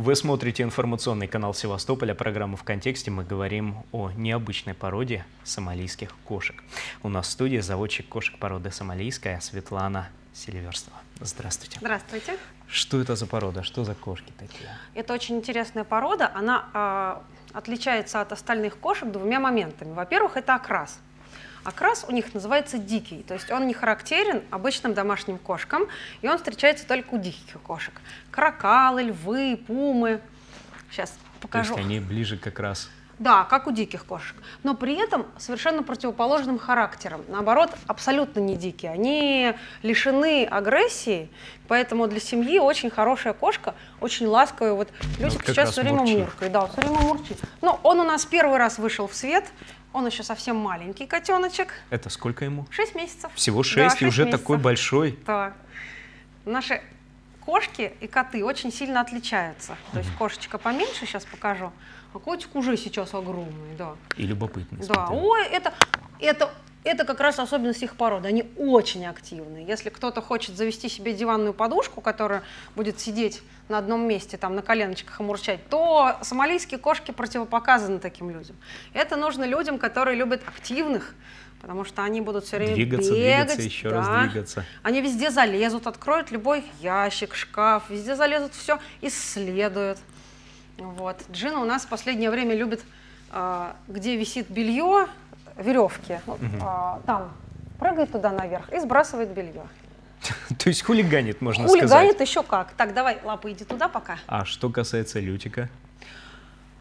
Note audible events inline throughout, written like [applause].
Вы смотрите информационный канал Севастополя, программу «В контексте». Мы говорим о необычной породе сомалийских кошек. У нас в студии заводчик кошек породы сомалийская Светлана Селиверстова. Здравствуйте. Здравствуйте. Что это за порода? Что за кошки такие? Это очень интересная порода. Она э, отличается от остальных кошек двумя моментами. Во-первых, это окрас. Окрас у них называется дикий, то есть он не характерен обычным домашним кошкам, и он встречается только у диких кошек. Каракалы, львы, пумы. Сейчас покажу. То есть они ближе как раз да, как у диких кошек. Но при этом совершенно противоположным характером. Наоборот, абсолютно не дикие. Они лишены агрессии, поэтому для семьи очень хорошая кошка, очень ласковая. Вот Лютик вот сейчас все время муркает. Да, все время мурчит. Но он у нас первый раз вышел в свет. Он еще совсем маленький котеночек. Это сколько ему? Шесть месяцев. Всего шесть, да, и уже месяцев. такой большой. Да. Наши кошки и коты очень сильно отличаются. То есть кошечка поменьше, сейчас покажу, а котик уже сейчас огромный, да. И любопытный. Да, ой, это, это, это как раз особенность их породы. Они очень активны. Если кто-то хочет завести себе диванную подушку, которая будет сидеть на одном месте, там на коленочках и мурчать, то сомалийские кошки противопоказаны таким людям. Это нужно людям, которые любят активных, потому что они будут все время двигаться, бегать, двигаться, еще да. раз двигаться. Они везде залезут, откроют любой ящик, шкаф, везде залезут, все исследуют. Вот. Джина у нас в последнее время любит, э, где висит белье, веревки. Э, там прыгает туда наверх и сбрасывает белье. [laughs] То есть хулиганит, можно хулиганит сказать. Хулиганит еще как. Так, давай, лапа, иди туда пока. А что касается Лютика?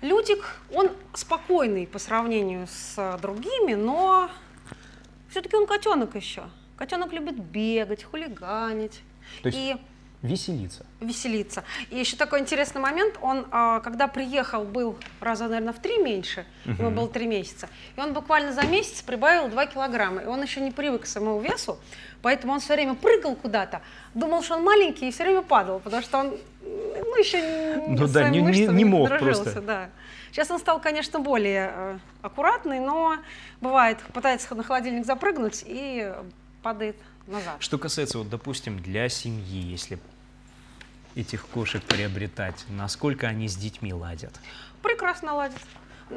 Лютик, он спокойный по сравнению с другими, но все-таки он котенок еще. Котенок любит бегать, хулиганить. То есть... И Веселиться. Веселиться. И еще такой интересный момент, он, а, когда приехал, был раза, наверное, в три меньше, угу. ему было три месяца, и он буквально за месяц прибавил 2 килограмма, и он еще не привык к самому весу, поэтому он все время прыгал куда-то, думал, что он маленький, и все время падал, потому что он, ну, еще ну, да, не, не, не мог просто. Да. Сейчас он стал, конечно, более э, аккуратный, но бывает, пытается на холодильник запрыгнуть и падает назад. Что касается, вот, допустим, для семьи, если этих кошек приобретать, насколько они с детьми ладят? Прекрасно ладят.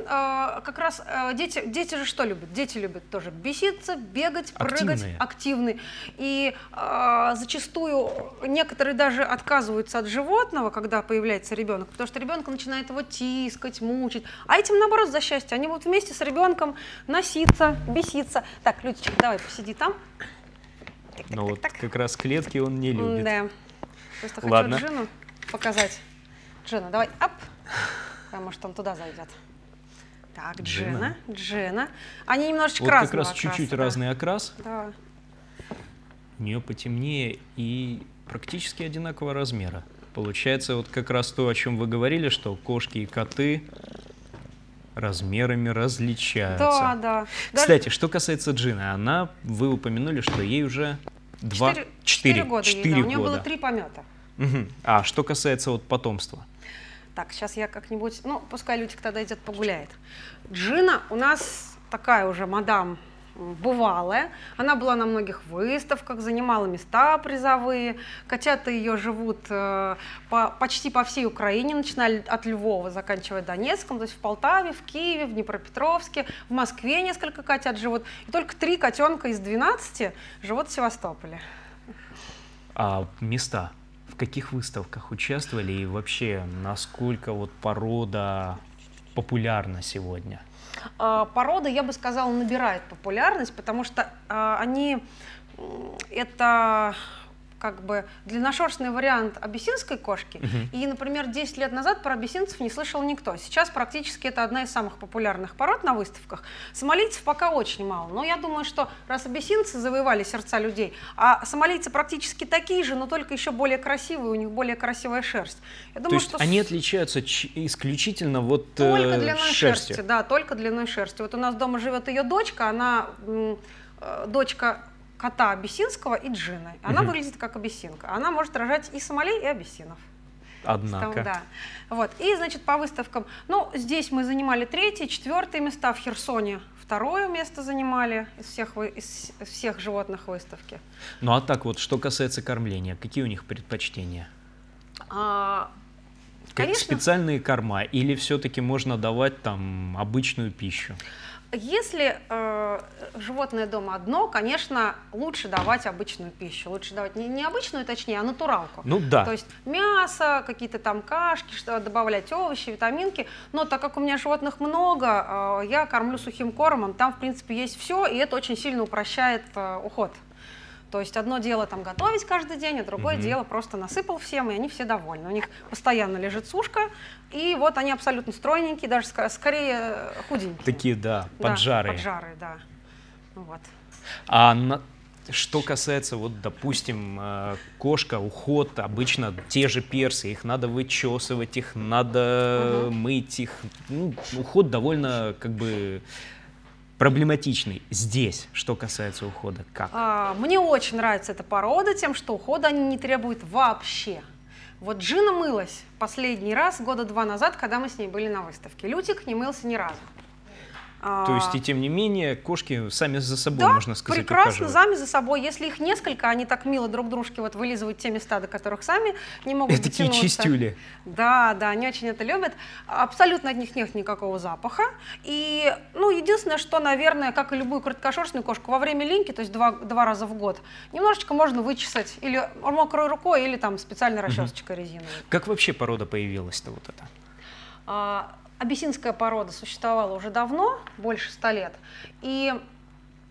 А, как раз а, дети, дети же что любят? Дети любят тоже беситься, бегать, прыгать, активные. активны. И а, зачастую некоторые даже отказываются от животного, когда появляется ребенок, потому что ребенок начинает его тискать, мучить. А этим наоборот за счастье. Они будут вместе с ребенком носиться, беситься. Так, Людочка, давай посиди там. Но вот как раз клетки он не любит. Да. Просто Ладно. хочу Джину показать. Джина, давай, ап. А может, он туда зайдет. Так, Джина, Джина. Джина. Они немножечко вот разные. как раз чуть-чуть да. разный окрас. Да. У нее потемнее и практически одинакового размера. Получается вот как раз то, о чем вы говорили, что кошки и коты размерами различаются. Да, да. Кстати, что касается Джины, она, вы упомянули, что ей уже два, четыре, четыре года. Четыре года. да. У нее было три помета. Угу. А что касается вот потомства? Так, сейчас я как-нибудь, ну, пускай Лютик тогда идет погуляет. Джина у нас такая уже мадам бывалая. Она была на многих выставках, занимала места призовые. Котята ее живут э, по, почти по всей Украине, начиная от Львова, заканчивая Донецком, то есть в Полтаве, в Киеве, в Днепропетровске, в Москве несколько котят живут. И только три котенка из 12 живут в Севастополе. А места? В каких выставках участвовали и вообще насколько вот порода популярна сегодня? А, порода, я бы сказала, набирает популярность, потому что а, они это как бы длинношерстный вариант абиссинской кошки. Угу. И, например, 10 лет назад про абиссинцев не слышал никто. Сейчас практически это одна из самых популярных пород на выставках. Сомалийцев пока очень мало. Но я думаю, что раз абиссинцы завоевали сердца людей, а сомалийцы практически такие же, но только еще более красивые, у них более красивая шерсть. Я думаю, То есть что они отличаются исключительно вот только э, длиной шерстью. шерсти? Да, только длиной шерсти. Вот у нас дома живет ее дочка, она э, дочка кота абиссинского и джины. Она угу. выглядит как абиссинка. Она может рожать и сомалей, и абиссинов. Однако. Да. Вот. И, значит, по выставкам, ну, здесь мы занимали третье, четвертое места, в Херсоне второе место занимали из всех, из всех животных выставки. Ну, а так вот, что касается кормления, какие у них предпочтения? А, Конечно. Специальные корма или все-таки можно давать там обычную пищу? Если э, животное дома одно, конечно, лучше давать обычную пищу. Лучше давать не, не обычную, точнее, а натуралку. Ну да. То есть мясо, какие-то там кашки, что добавлять овощи, витаминки. Но так как у меня животных много, э, я кормлю сухим кормом. Там, в принципе, есть все, и это очень сильно упрощает э, уход. То есть одно дело там готовить каждый день, а другое угу. дело просто насыпал всем, и они все довольны. У них постоянно лежит сушка, и вот они абсолютно стройненькие, даже ск скорее э, худенькие. Такие, да, поджары. Да, поджары, да. Вот. А на... Что касается, вот, допустим, э, кошка, уход, обычно те же персы, их надо вычесывать, их надо угу. мыть, их, ну, уход довольно, как бы, проблематичный здесь, что касается ухода? Как? А, мне очень нравится эта порода тем, что ухода они не требуют вообще. Вот Джина мылась последний раз года два назад, когда мы с ней были на выставке. Лютик не мылся ни разу. То есть, и тем не менее, кошки сами за собой, да, можно сказать, прекрасно, ухаживают. сами за собой. Если их несколько, они так мило друг дружки вот вылизывают те места, до которых сами не могут Это такие чистюли. Да, да, они очень это любят. Абсолютно от них нет никакого запаха. И, ну, единственное, что, наверное, как и любую короткошерстную кошку, во время линьки, то есть два, два раза в год, немножечко можно вычесать или мокрой рукой, или там специальной расчесочкой угу. резиновой. Как вообще порода появилась-то вот эта? А, Абиссинская порода существовала уже давно, больше ста лет, и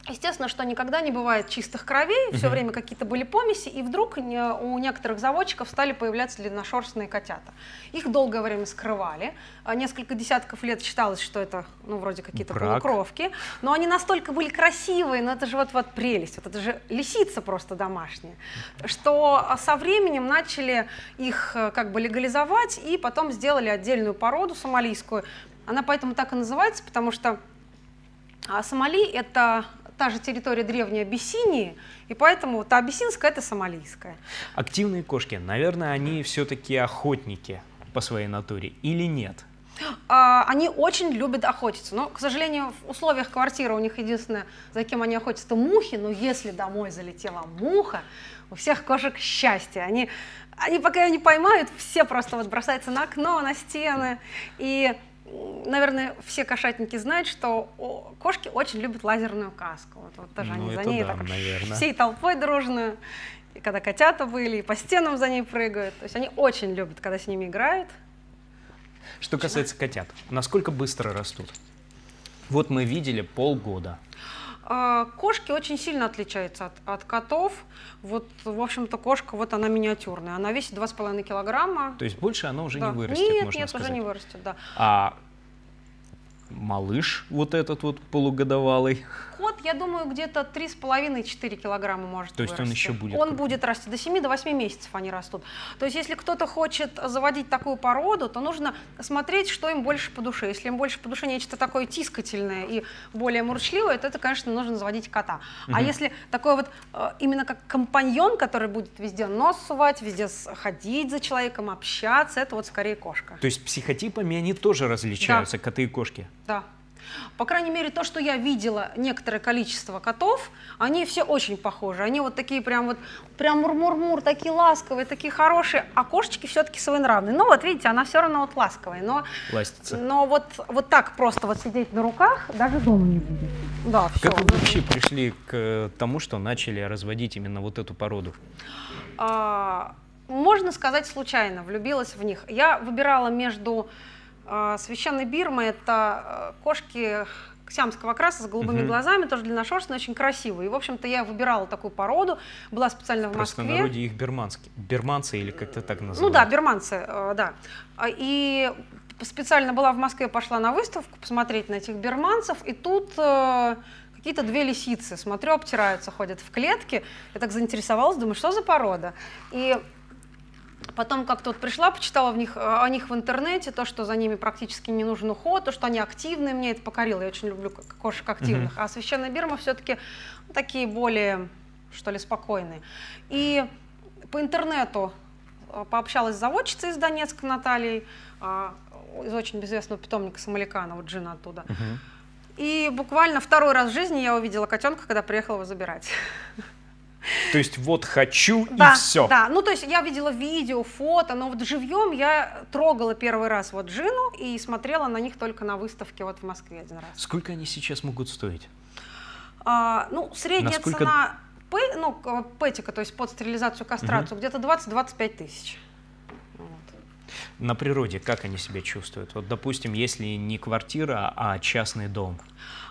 Естественно, что никогда не бывает чистых кровей, все время какие-то были помеси, и вдруг у некоторых заводчиков стали появляться длинношерстные котята. Их долгое время скрывали, а несколько десятков лет считалось, что это, ну, вроде какие-то полукровки, но они настолько были красивые, но это же вот, вот прелесть, вот это же лисица просто домашняя, что со временем начали их э, как бы легализовать, и потом сделали отдельную породу сомалийскую. Она поэтому так и называется, потому что а, Сомали — это та же территория древней Абиссинии, и поэтому вот абиссинская — это сомалийская. Активные кошки, наверное, они все-таки охотники по своей натуре или нет? А, они очень любят охотиться, но, к сожалению, в условиях квартиры у них единственное, за кем они охотятся, это мухи, но если домой залетела муха, у всех кошек счастье. Они, они пока ее не поймают, все просто вот бросаются на окно, на стены, и наверное, все кошатники знают, что кошки очень любят лазерную каску. Вот, вот даже ну, они за ней да, так, наверное. всей толпой дружно. И когда котята были, и по стенам за ней прыгают. То есть они очень любят, когда с ними играют. Что касается котят, насколько быстро растут? Вот мы видели полгода. А, кошки очень сильно отличаются от, от котов. Вот, в общем-то, кошка, вот она миниатюрная. Она весит 2,5 килограмма. То есть больше она уже да. не вырастет, Нет, можно нет, сказать. уже не вырастет, да. А малыш вот этот вот полугодовалый? Кот, я думаю, где-то 3,5-4 килограмма может То есть вырасти. он еще будет? Он будет расти. До 7 до 8 месяцев они растут. То есть если кто-то хочет заводить такую породу, то нужно смотреть, что им больше по душе. Если им больше по душе нечто такое тискательное и более мурчливое, то это, конечно, нужно заводить кота. Угу. А если такой вот э, именно как компаньон, который будет везде нос сувать, везде ходить за человеком, общаться, это вот скорее кошка. То есть психотипами они тоже различаются, да. коты и кошки? Да. По крайней мере, то, что я видела, некоторое количество котов, они все очень похожи. Они вот такие прям вот, прям мур-мур-мур, такие ласковые, такие хорошие, а кошечки все-таки своенравные. Ну вот, видите, она все равно вот ласковая, но, Ластится. но вот, вот так просто вот сидеть на руках даже дома не будет. Да, все. Как вы вообще пришли к тому, что начали разводить именно вот эту породу? А, можно сказать, случайно влюбилась в них. Я выбирала между а, священный Бирма – это э, кошки сиамского окраса с голубыми угу. глазами, тоже длинношерстные, очень красивые. И, в общем-то, я выбирала такую породу, была специально в Просто Москве. Просто народе их берманские, берманцы или как-то так называют. Ну да, берманцы, э, да. А, и специально была в Москве, пошла на выставку посмотреть на этих берманцев, и тут э, какие-то две лисицы, смотрю, обтираются, ходят в клетке. Я так заинтересовалась, думаю, что за порода? И Потом как-то вот пришла, почитала в них, о них в интернете, то, что за ними практически не нужен уход, то, что они активные, мне это покорило. Я очень люблю кошек активных. Mm-hmm. А священная Бирма все-таки такие более, что ли, спокойные. И по интернету э, пообщалась с заводчицей из Донецка Натальей, а, из очень известного питомника Самаликана, вот Джина оттуда. Mm-hmm. И буквально второй раз в жизни я увидела котенка, когда приехала его забирать. То есть вот хочу Да, и все. да. Ну, то есть я видела видео, фото, но вот живьем я трогала первый раз вот Джину и смотрела на них только на выставке вот в Москве один раз. Сколько они сейчас могут стоить? А, ну, средняя Насколько- цена ну, пэтика, то есть под стерилизацию, кастрацию, где-то 20-25 тысяч. Вот. На природе как они себя чувствуют? Вот, допустим, если не квартира, а частный дом.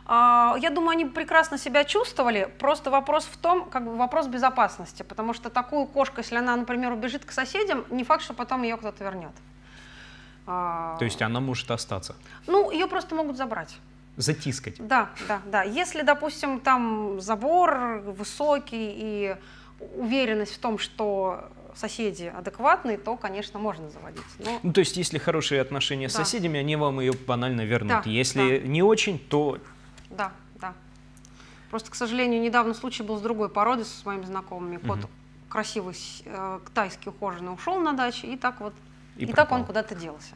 А, Я думаю, они прекрасно себя чувствовали. Просто вопрос в том, как бы вопрос безопасности, потому что такую кошку, если она, например, убежит к соседям, не факт, что потом ее кто-то вернет. А, То есть она может остаться. Ну, ее просто могут забрать. Затискать. Да, да, да. Если, допустим, там забор высокий и уверенность в том, что соседи адекватные, то, конечно, можно заводить. Но Ну, то есть, если хорошие отношения с Да. соседями, они вам ее банально вернут. Да, если не очень, то да, да. Просто, к сожалению, недавно случай был с другой породы, с моими знакомыми. Кот Мгм. красивый, с- э, тайский ухоженный ушел на даче, и так вот, И и, так он куда-то делся.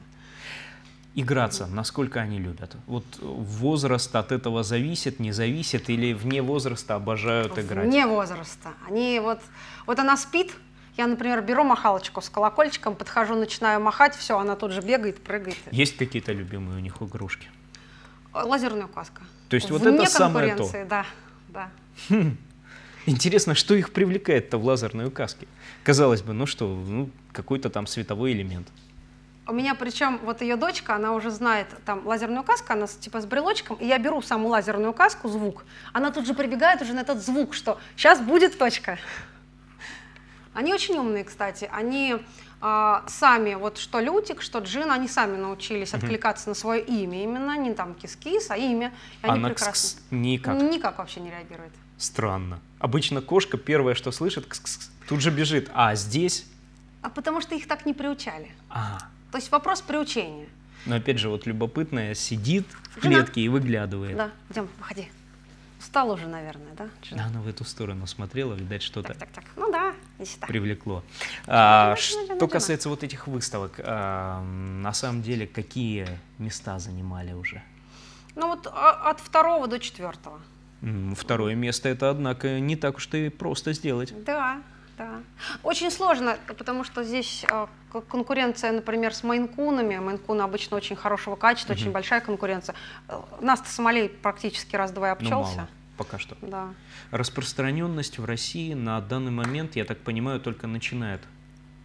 играться, насколько они любят. Вот возраст от этого зависит, не зависит, или вне возраста обожают играть. Вне возраста. Они вот, вот она спит, я, например, беру махалочку с колокольчиком, подхожу, начинаю махать, все, она тут же бегает, прыгает. Есть какие-то любимые у них игрушки? Лазерная указка. То есть вот Вне это самое то. Да, да. Интересно, что их привлекает-то в лазерной указке? Казалось бы, ну что, ну, какой-то там световой элемент. У меня причем вот ее дочка, она уже знает там лазерную указку, она типа с брелочком, и я беру саму лазерную указку, звук, она тут же прибегает уже на этот звук, что сейчас будет точка. Они очень умные, кстати, они а, сами, вот что Лютик, что Джин, они сами научились откликаться на свое имя именно, не там кис-кис, а имя, и они Она прекрасно. кс-кс никак. Никак вообще не реагирует. Странно. Обычно кошка первое, что слышит, кс-кс, тут же бежит. А здесь... А потому что их так не приучали. А, То есть вопрос приучения. но опять же, вот любопытная сидит в Жена. клетке и выглядывает. Да, идем, выходи. Устал уже, наверное, да? Джин? Она в эту сторону смотрела, видать, что-то Так, так, так. Ну да, привлекло. А, что касается вот этих выставок, а, на самом деле, какие места занимали уже? Ну вот а- от второго до четвертого. Второе место это, однако, не так уж и просто сделать. Да, да. Очень сложно, потому что здесь а, конкуренция, например, с майнкунами. Майнкуны обычно очень хорошего качества, очень большая конкуренция. Э, Нас-то Сомалей практически раз-два и Ну, обчелся. мало, пока что. Да. Распространенность в России на данный момент, я так понимаю, только начинает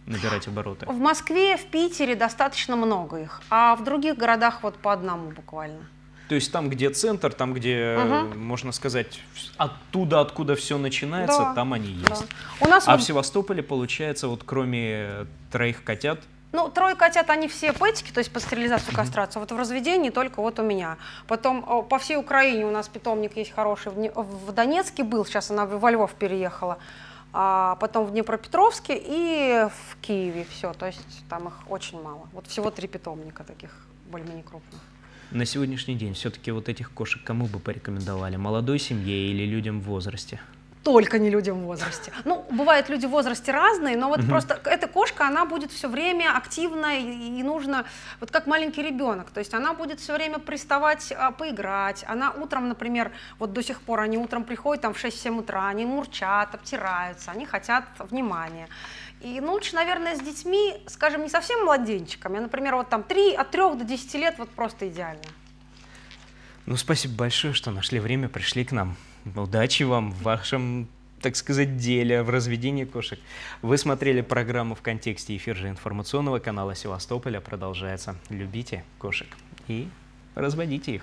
набирать обороты. В Москве, в Питере достаточно много их, а в других городах вот по одному буквально. То есть там, где центр, там, где, Мгм. можно сказать, оттуда, откуда все начинается, Да, там они Да. есть. У нас А вот в Севастополе, получается, вот кроме троих котят, Ну, трое котят, они все пэтики, то есть по стерилизацию, кастрацию. Вот в разведении только вот у меня. Потом по всей Украине у нас питомник есть хороший. В Донецке был, сейчас она во Львов переехала. А потом в Днепропетровске и в Киеве все. То есть там их очень мало. Вот всего три питомника таких более-менее крупных. На сегодняшний день все-таки вот этих кошек кому бы порекомендовали? Молодой семье или людям в возрасте? Только не людям в возрасте. Ну, бывают люди в возрасте разные, но вот Мгм. просто эта кошка, она будет все время активна и, и нужно, вот как маленький ребенок, то есть она будет все время приставать, а, поиграть. Она утром, например, вот до сих пор они утром приходят там в 6-7 утра, они мурчат, обтираются, они хотят внимания. И ну, лучше, наверное, с детьми, скажем, не совсем младенчиками, а, например, вот там 3, от 3 до 10 лет вот просто идеально. Ну, спасибо большое, что нашли время, пришли к нам. Удачи вам в вашем, так сказать, деле, в разведении кошек. Вы смотрели программу «В контексте». Эфир же информационного канала Севастополя продолжается. Любите кошек и разводите их.